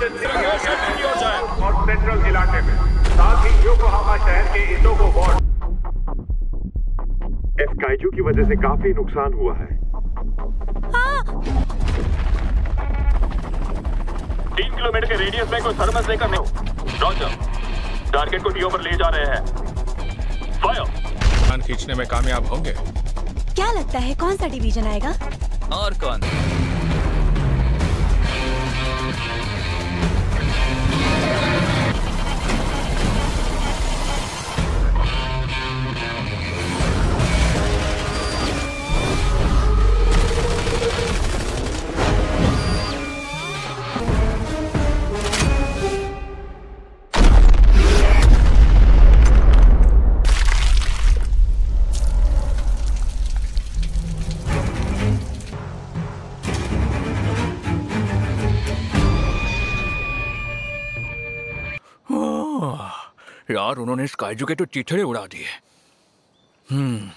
और सेंट्रल इलाके में साथ ही। योकोहामा शहर के इटोको वार्ड इस काइजू की वजह से काफ़ी नुकसान हुआ है तीन किलोमीटर के रेडियस में कोई थर्मस लेकर नहीं रॉजर टारगेट को डीओ पर ले जा रहे हैं फायर खींचने में कामयाब होंगे क्या लगता है कौन सा डिवीज़न आएगा? और कौन? यार उन्होंने स्काईजू के तो चिथड़े उड़ा दिए। हम्म।